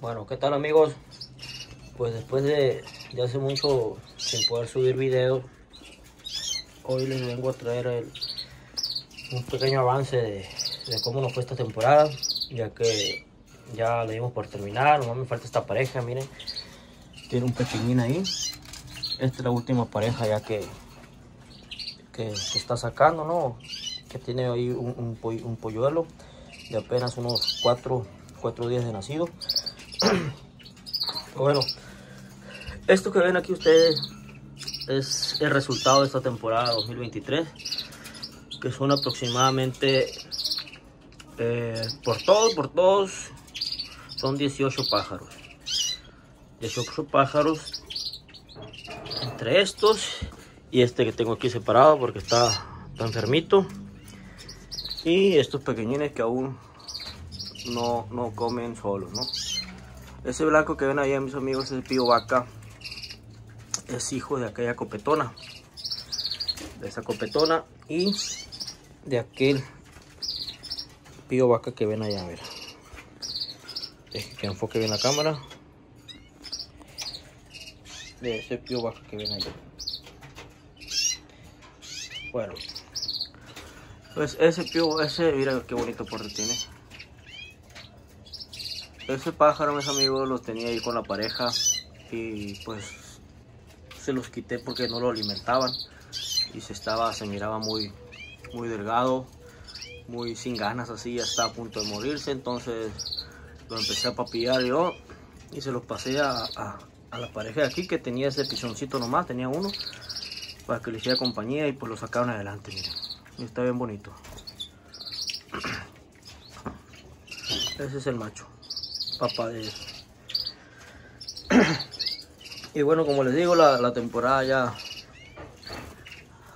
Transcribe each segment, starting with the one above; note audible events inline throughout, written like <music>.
Bueno, ¿qué tal amigos? Pues después de, de hace mucho sin poder subir videos, hoy les vengo a traer un pequeño avance de, cómo nos fue esta temporada, ya que ya le dimos por terminar, no me falta esta pareja, miren, tiene un pequeñín ahí, esta es la última pareja ya que, que, que está sacando, ¿no? Que tiene ahí un, un, poll, un polluelo de apenas unos 4 cuatro días de nacido. <clears throat> bueno, esto que ven aquí ustedes es el resultado de esta temporada 2023, que son aproximadamente eh, por todos, por todos, son 18 pájaros. 18 pájaros entre estos y este que tengo aquí separado porque está, está enfermito. Y estos pequeñines que aún no, no comen solos, ¿no? Ese blanco que ven ahí, mis amigos, es el pío vaca. Es hijo de aquella copetona. De esa copetona y de aquel pío vaca que ven allá, a ver. Deje que enfoque bien la cámara. De ese pío vaca que ven allá. Bueno. Pues ese pío, ese, mira qué bonito porte tiene. Ese pájaro, mis amigos, los tenía ahí con la pareja y pues se los quité porque no lo alimentaban y se estaba, se miraba muy, muy delgado, muy sin ganas así, ya estaba a punto de morirse, entonces lo empecé a papillar yo y se los pasé a, la pareja de aquí que tenía ese pichoncito nomás, tenía uno para que le hiciera compañía y pues lo sacaron adelante, miren, está bien bonito. <clears throat> Ese es el macho papá de <clears throat> y bueno, como les digo, la, temporada ya,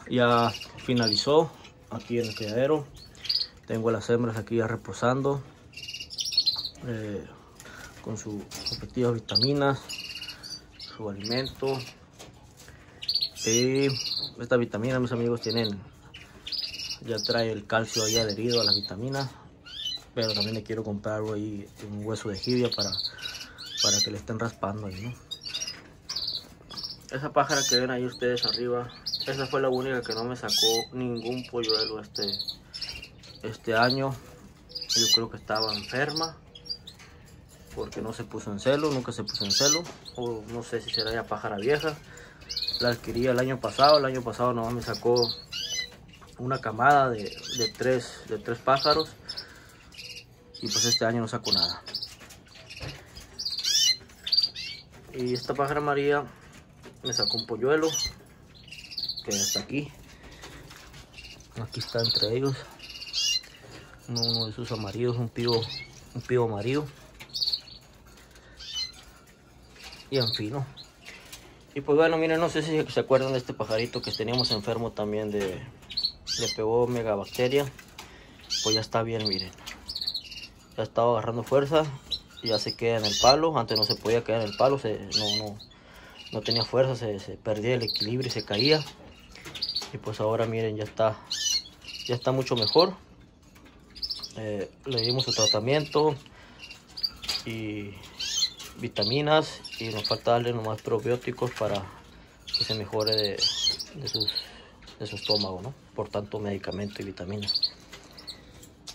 ya finalizó aquí en el criadero. Tengo las hembras aquí ya reposando eh, con sus respectivas vitaminas, su alimento. Y esta vitamina, mis amigos, tienen ya trae el calcio ahí adherido a las vitaminas pero también le quiero comprar ahí un hueso de jibia para, para que le estén raspando ahí, ¿no? Esa pájara que ven ahí ustedes arriba, esa fue la única que no me sacó ningún polluelo este, este año. Yo creo que estaba enferma porque no se puso en celo, nunca se puso en celo, o no sé si será ya pájara vieja. La adquirí el año pasado, el año pasado nomás me sacó una camada de, de, tres, de tres pájaros y pues este año no saco nada. Y esta pájara María me sacó un polluelo que está aquí. Aquí está entre ellos. Uno, de sus amarillos, un pío, un pío amarillo. Y en fino. Y pues bueno, miren, no sé si se acuerdan de este pajarito que teníamos enfermo también de... Le pegó megabacteria. Pues ya está bien, miren ya estaba agarrando fuerza ya se queda en el palo antes no se podía quedar en el palo se, no, no, no tenía fuerza se, perdía el equilibrio y se caía. Y pues ahora miren ya está ya está mucho mejor. Eh, le dimos su tratamiento y vitaminas y nos falta darle nomás probióticos para que se mejore de, de, sus, de su estómago ¿no? por tanto medicamento y vitaminas.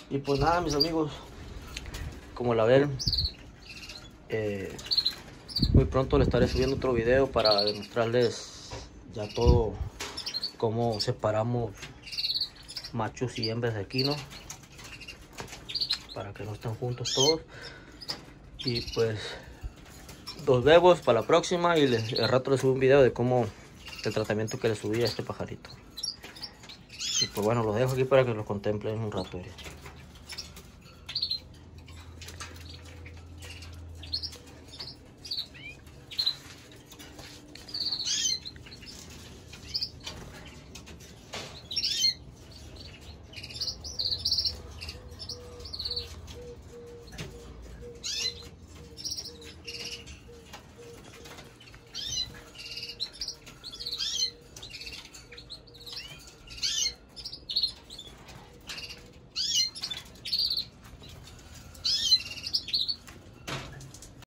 Y pues nada mis amigos como la ven eh, muy pronto le estaré subiendo otro video para demostrarles ya todo cómo separamos machos y hembras de aquí para que no estén juntos todos. Y pues dos bebos para la próxima y les, al rato les subo un video de cómo el tratamiento que le subí a este pajarito. Y pues bueno lo dejo aquí para que lo contemplen un rato